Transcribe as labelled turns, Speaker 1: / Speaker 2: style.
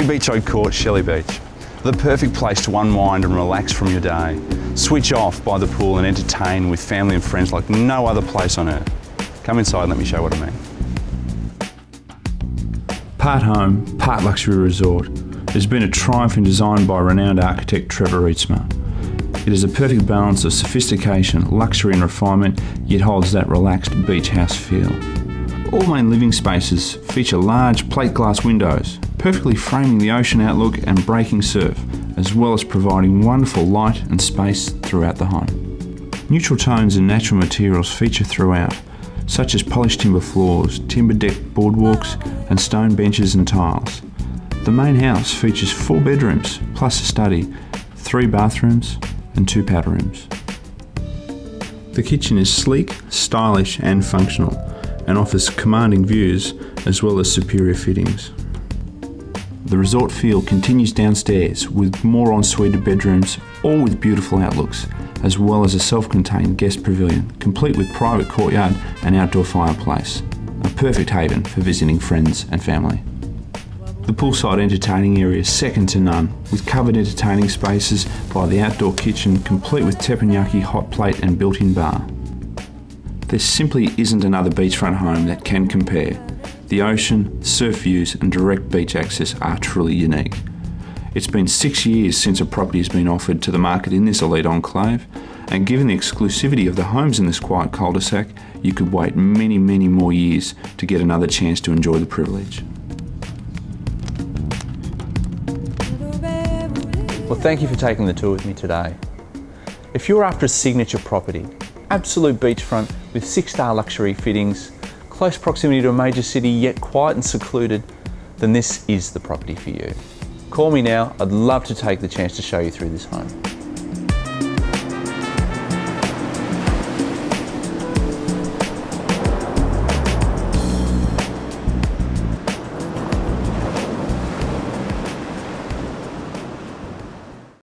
Speaker 1: Beachside Court, Shelley Beach. The perfect place to unwind and relax from your day. Switch off by the pool and entertain with family and friends like no other place on earth. Come inside and let me show you what I mean.
Speaker 2: Part home, part luxury resort, has been a triumph in design by renowned architect Trevor Reitsma. It is a perfect balance of sophistication, luxury and refinement, yet holds that relaxed beach house feel. All main living spaces feature large plate glass windows, perfectly framing the ocean outlook and breaking surf, as well as providing wonderful light and space throughout the home. Neutral tones and natural materials feature throughout, such as polished timber floors, timber deck boardwalks, and stone benches and tiles. The main house features four bedrooms, plus a study, three bathrooms, and two powder rooms. The kitchen is sleek, stylish, and functional, and offers commanding views as well as superior fittings. The resort feel continues downstairs with more ensuite bedrooms, all with beautiful outlooks, as well as a self-contained guest pavilion, complete with private courtyard and outdoor fireplace. A perfect haven for visiting friends and family. The poolside entertaining area is second to none, with covered entertaining spaces by the outdoor kitchen complete with teppanyaki hot plate and built-in bar. There simply isn't another beachfront home that can compare. The ocean, surf views and direct beach access are truly unique. It's been six years since a property has been offered to the market in this elite enclave, and given the exclusivity of the homes in this quiet cul-de-sac, you could wait many, many more years to get another chance to enjoy the privilege.
Speaker 3: Well, thank you for taking the tour with me today. If you're after a signature property, absolute beachfront with six-star luxury fittings, close proximity to a major city yet quiet and secluded, then this is the property for you. Call me now, I'd love to take the chance to show you through this home.